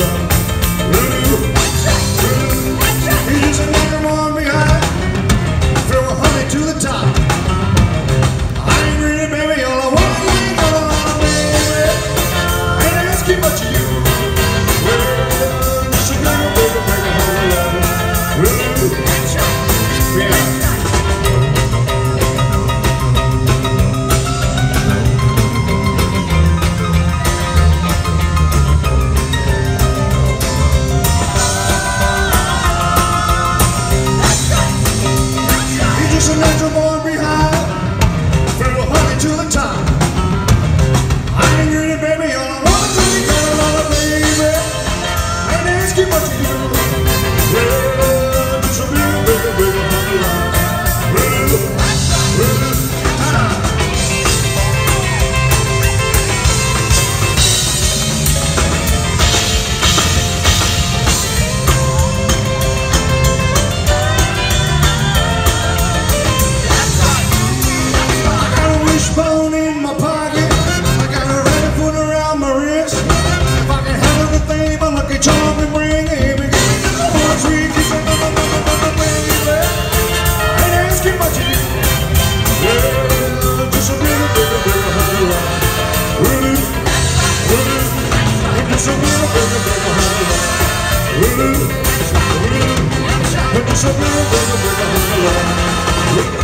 love. phone in my pocket. I got a red foot around my wrist. If I can have everything, my lucky charm can bring it. Once we keep it, baby, I ain't asking much of you. Well, just a little bit of a whole. Ooh, ooh, just a little bit of a whole. Ooh, ooh, just a little bit of a whole.